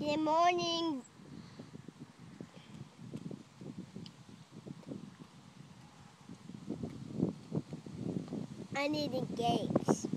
Good morning. I need a.